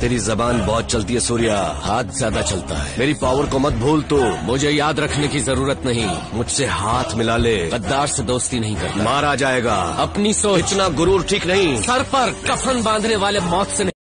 तेरी जबान बहुत चलती है, सूर्या। हाथ ज़्यादा चलता है। मेरी पावर को मत भूल तू। मुझे याद रखने की ज़रूरत नहीं। मुझसे हाथ मिला ले। गद्दार से दोस्ती नहीं करता मारा जाएगा। अपनी सोच इतना गुरूर ठीक नहीं। सर पर कफन बांधने वाले मौत से नहीं